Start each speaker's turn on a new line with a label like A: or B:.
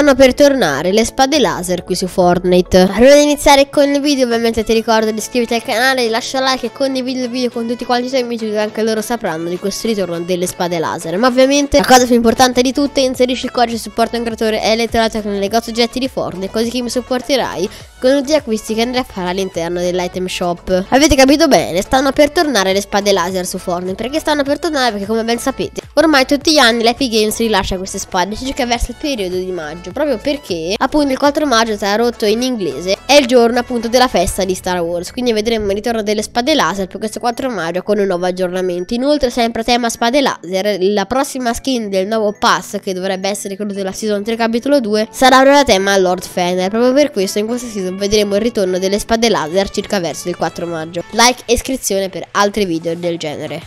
A: stanno per tornare le spade laser qui su Fortnite. Prima di iniziare con il video ovviamente ti ricordo di iscriverti al canale, di lasciare like e condividi il video con tutti quanti i tuoi amici che anche loro sapranno di questo ritorno delle spade laser. Ma ovviamente la cosa più importante di tutte inserisci il codice supporto un creatore e letterate con il negozio oggetti di Fortnite così che mi supporterai con tutti gli acquisti che andrai a fare all'interno dell'item shop. Avete capito bene? Stanno per tornare le spade laser su Fortnite. Perché stanno per tornare? Perché come ben sapete, ormai tutti gli anni l'Epic Games rilascia queste spade circa verso il periodo di maggio. Proprio perché appunto il 4 maggio sarà rotto in inglese. È il giorno appunto della festa di Star Wars. Quindi vedremo il ritorno delle spade laser per questo 4 maggio con un nuovo aggiornamento. Inoltre sempre tema spade laser. La prossima skin del nuovo pass che dovrebbe essere quello della season 3 capitolo 2 sarà proprio a tema Lord Fenner. Proprio per questo in questa season vedremo il ritorno delle spade laser circa verso il 4 maggio. Like e iscrizione per altri video del genere.